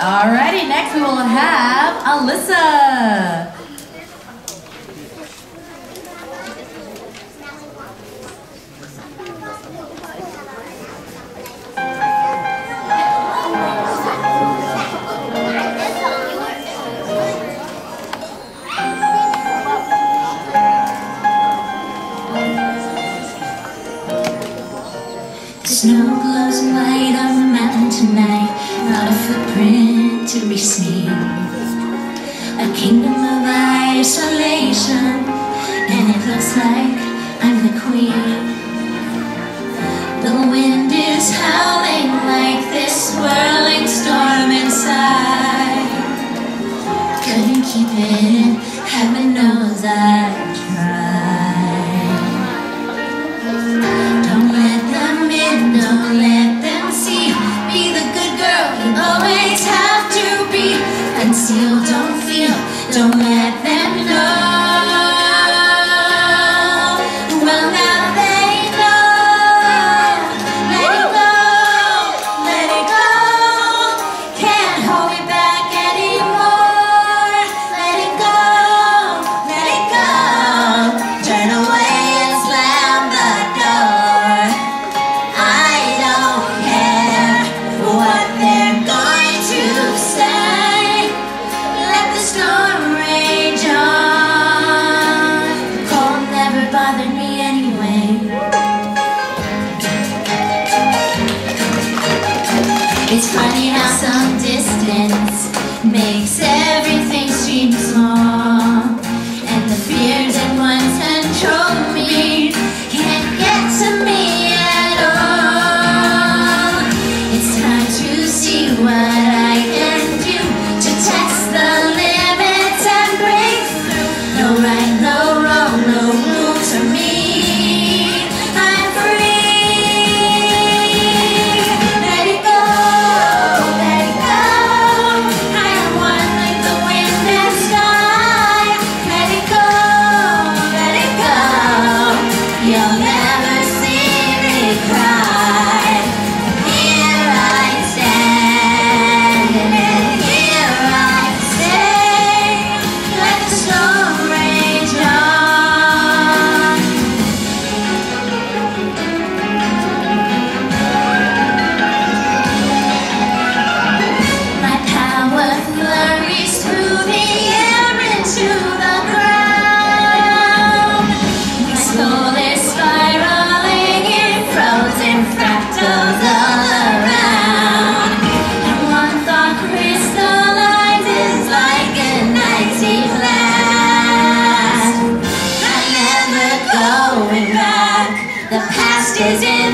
Alrighty, next we will have Allyssa. Snow A kingdom of isolation And it looks like I'm the queen. The wind is howling like this swirling storm inside. Couldn't keep it in, heaven knows I you don't feel, don't let. It's funny how some distance makes everything seem small.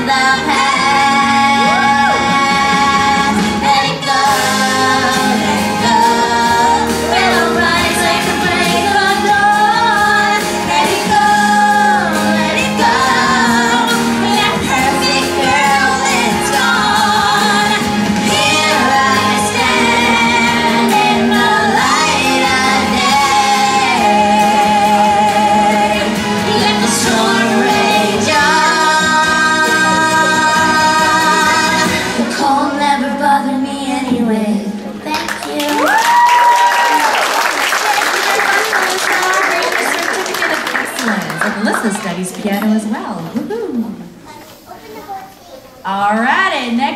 the past. piano as well. Woohoo! All righty, next.